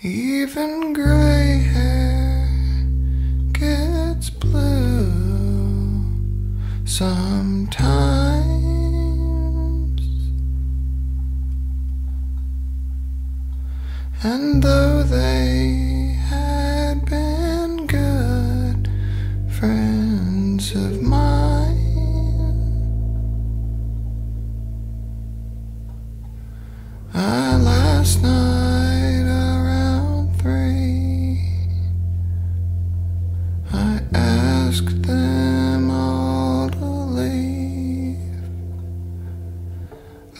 Even gray hair gets blue sometimes. And though they had been good friends of mine, I last night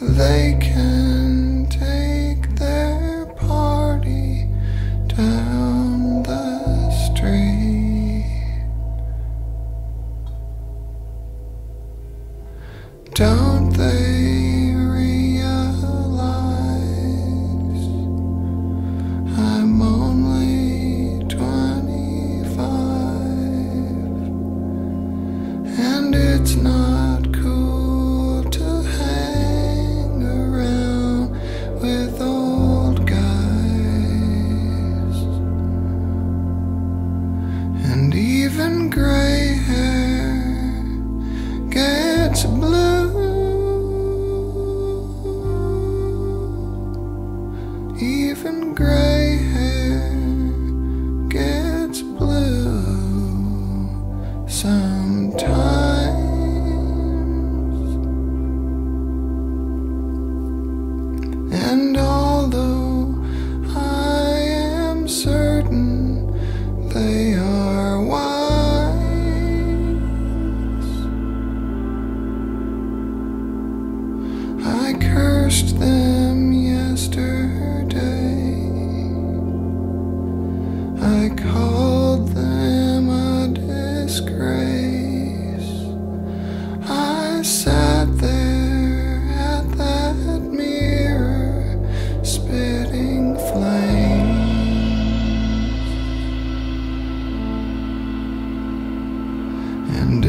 They can take their party down the street. Don't gets blue. Even gray hair gets blue sometimes. And cursed them yesterday. I called them a disgrace. I sat there at that mirror, spitting flames. And